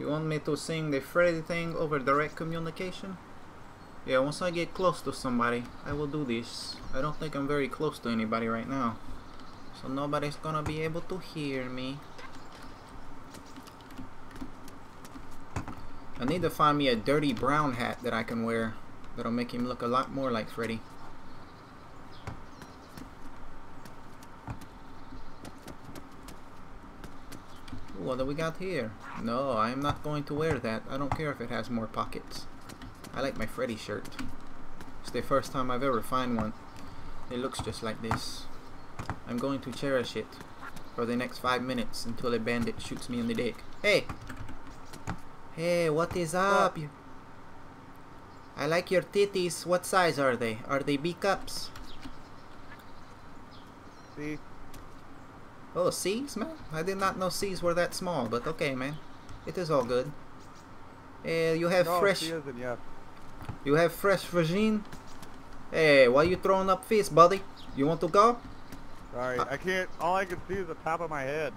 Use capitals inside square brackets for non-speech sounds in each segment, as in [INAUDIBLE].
You want me to sing the Freddy thing over direct communication? Yeah, once I get close to somebody, I will do this. I don't think I'm very close to anybody right now. So nobody's gonna be able to hear me. I need to find me a dirty brown hat that I can wear. That'll make him look a lot more like Freddy. What do we got here? No, I am not going to wear that. I don't care if it has more pockets. I like my Freddy shirt. It's the first time I've ever find one. It looks just like this. I'm going to cherish it for the next five minutes until a bandit shoots me in the dick. Hey! Hey, what is up? You... I like your titties. What size are they? Are they B cups? See? Oh, C's, man? I did not know C's were that small, but okay, man. It is all good. Uh, you have No, fresh... she isn't, yeah. You have fresh virgin? Hey, why you throwing up fists, buddy? You want to go? Sorry, Uh, I can't, all I can see is the top of my head.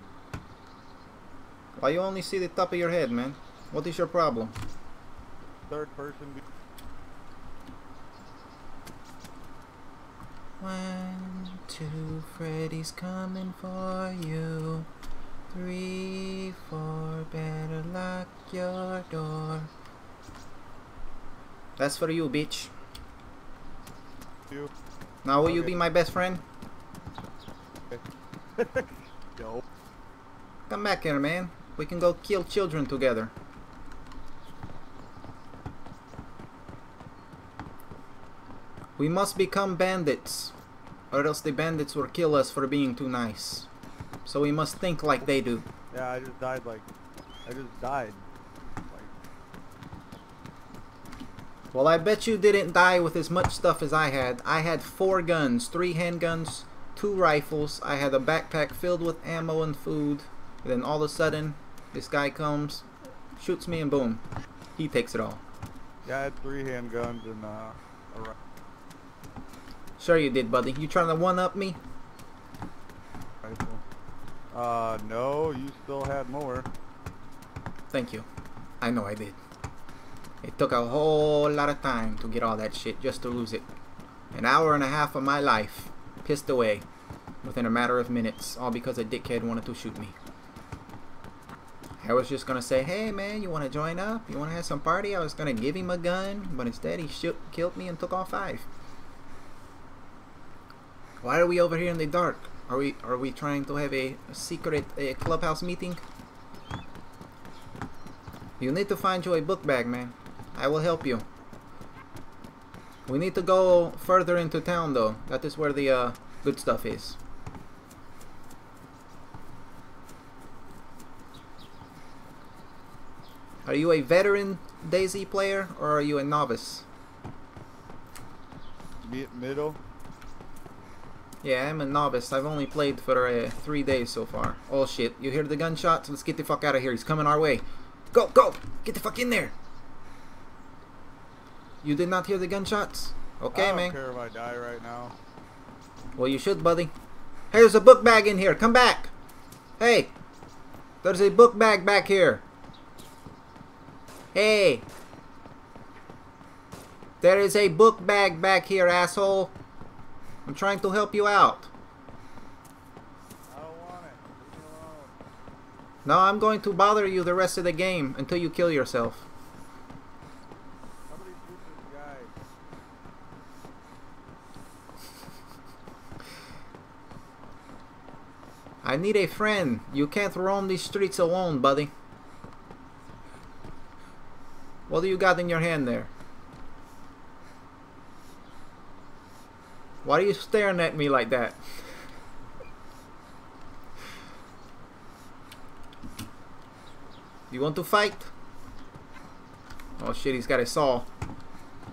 Why you only see the top of your head, man? What is your problem? Third person. One, two, Freddy's coming for you. Three, four, better lock your door. That's for you, bitch. view. Now will you be my best friend? [LAUGHS] Yo. Come back here, man. We can go kill children together. We must become bandits, or else the bandits will kill us for being too nice. So we must think like they do. Yeah, I just died like, I just died. Like, Well, I bet you didn't die with as much stuff as I had. I had four guns, three handguns, two rifles. I had a backpack filled with ammo and food. And then all of a sudden, this guy comes, shoots me, and boom, he takes it all. yeah, I had three handguns and uh, a ri- Sure you did, buddy. You trying to one-up me? Uh, no, you still had more. Thank you. I know I did. It took a whole lot of time to get all that shit just to lose it. An hour and a half of my life pissed away within a matter of minutes, all because a dickhead wanted to shoot me. I was just gonna say, hey man, you wanna join up? You wanna have some party? I was gonna give him a gun, but instead he shoot, killed me and took all five. Why are we over here in the dark? Are we are we trying to have a, secret a clubhouse meeting? You need to find you a book bag, man. I will help you. We need to go further into town, though. That is where the uh, good stuff is. Are you a veteran DayZ player or are you a novice? Mi- middle. Yeah, I'm a novice. I've only played for uh, three days so far. Oh shit, you hear the gunshots? Let's get the fuck out of here. He's coming our way. Go, go! Get the fuck in there! You did not hear the gunshots? Okay, I don't man. care if I die right now. Well, you should, buddy. Hey, there's a book bag in here. Come back. Hey, there's a book bag back here. Hey. There is a book bag back here, asshole. I'm trying to help you out. No, I'm going to bother you the rest of the game until you kill yourself. [LAUGHS] I need a friend. You can't roam these streets alone, buddy. What do you got in your hand there? Why are you staring at me like that? You want to fight? Oh shit, he's got a saw.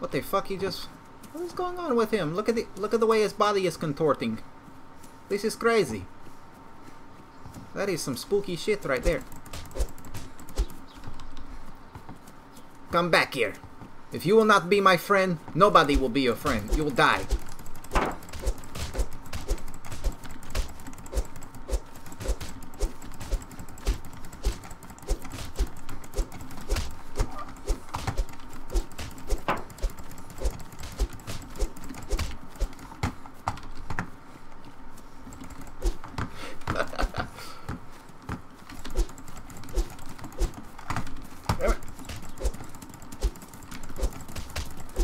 What the fuck? He just... What is going on with him? Look at the look at the way his body is contorting. This is crazy. That is some spooky shit right there. Come back here. If you will not be my friend, nobody will be your friend. You will die.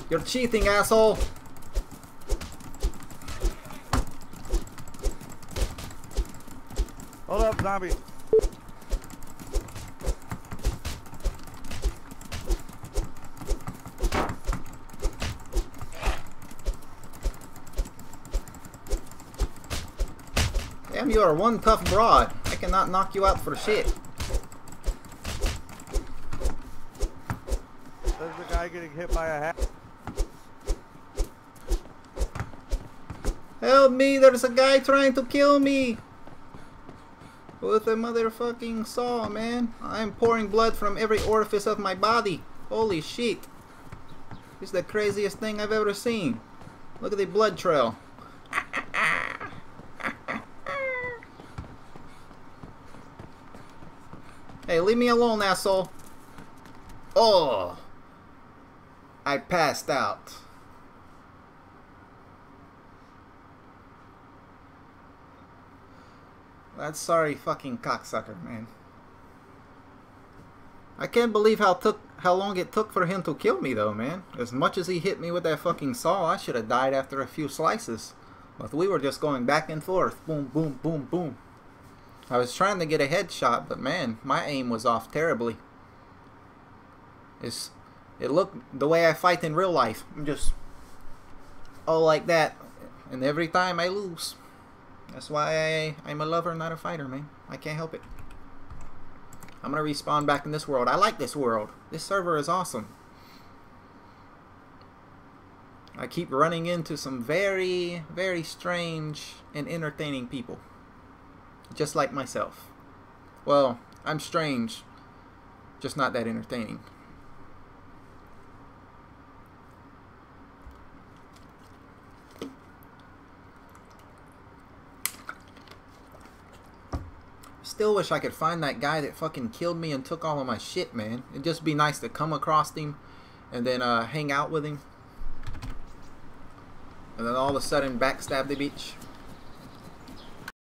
You're cheating, asshole! Hold up, zombie. Damn, you are one tough broad. I cannot knock you out for shit. There's a guy getting hit by a hat. Help me, there's a guy trying to kill me! With a motherfucking saw, man. I'm pouring blood from every orifice of my body. Holy shit. This is the craziest thing I've ever seen. Look at the blood trail. Hey, leave me alone, asshole. Oh! I passed out. That's sorry fucking cocksucker, man. I can't believe how took how long it took for him to kill me though, man. As much as he hit me with that fucking saw, I should have died after a few slices. But we were just going back and forth. Boom, boom, boom, boom. I was trying to get a headshot, but man, my aim was off terribly. It's it looked the way I fight in real life. I'm just all like that. And every time I lose. That's why I, I'm a lover, not a fighter, man. I can't help it. I'm gonna respawn back in this world. I like this world. This server is awesome. I keep running into some very, very strange and entertaining people. Just like myself. Well, I'm strange, just not that entertaining. Still wish I could find that guy that fucking killed me and took all of my shit, man. It'd just be nice to come across him and then uh, hang out with him. And then all of a sudden backstab the beach.